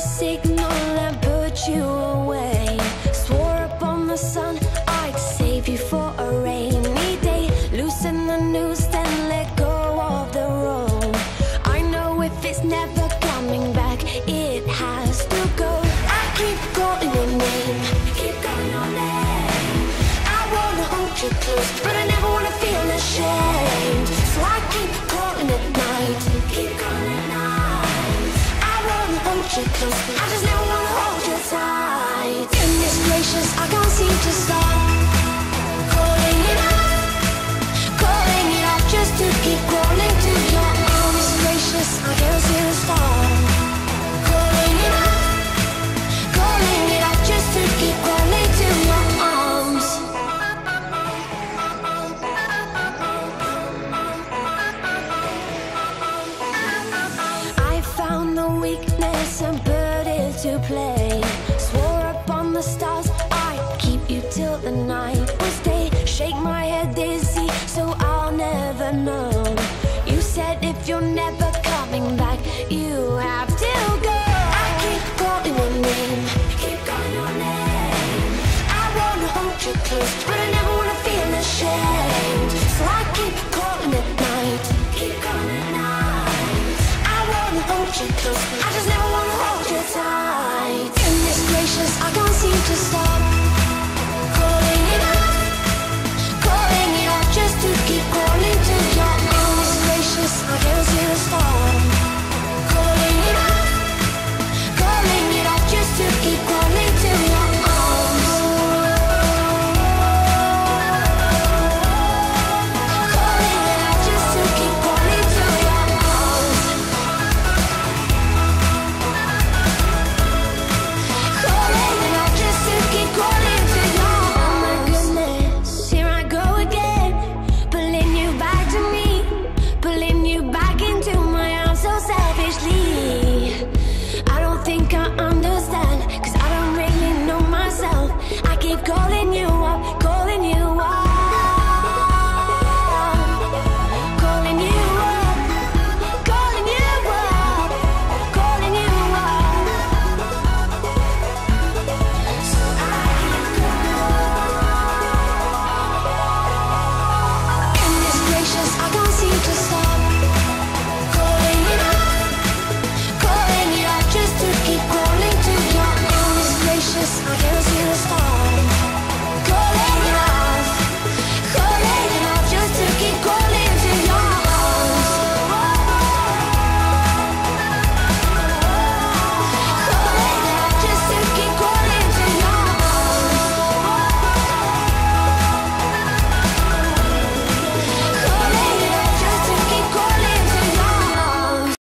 signal and put you away. Swore on the sun I'd save you for a rainy day. Loosen the noose, let go of the rope. I know if it's never coming back, it has to go. I keep calling your name, keep calling your name. I wanna hold you close, but you close, just but I never wanna feel ashamed. So I keep calling at night, keep calling at night. I wanna hold you close, I just never in you.